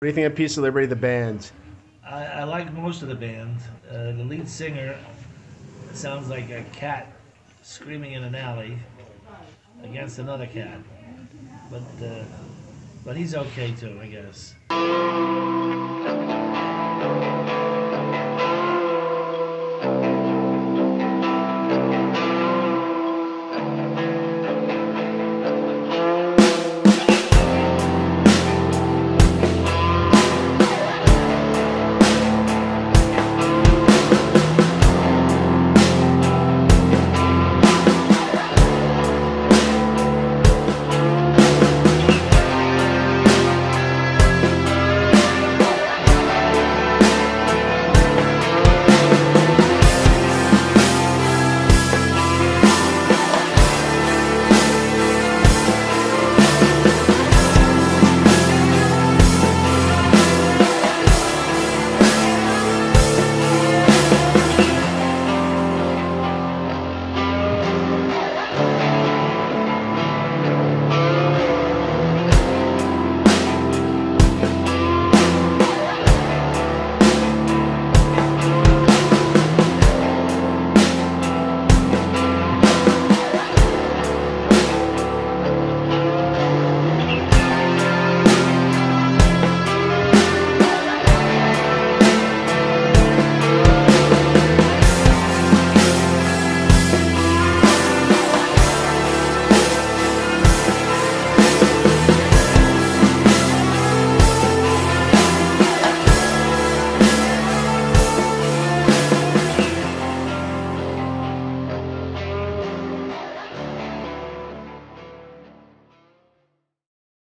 What do you think of Pieces of Liberty, the band? I, I like most of the band. Uh, the lead singer sounds like a cat screaming in an alley against another cat, but uh, but he's okay too, I guess.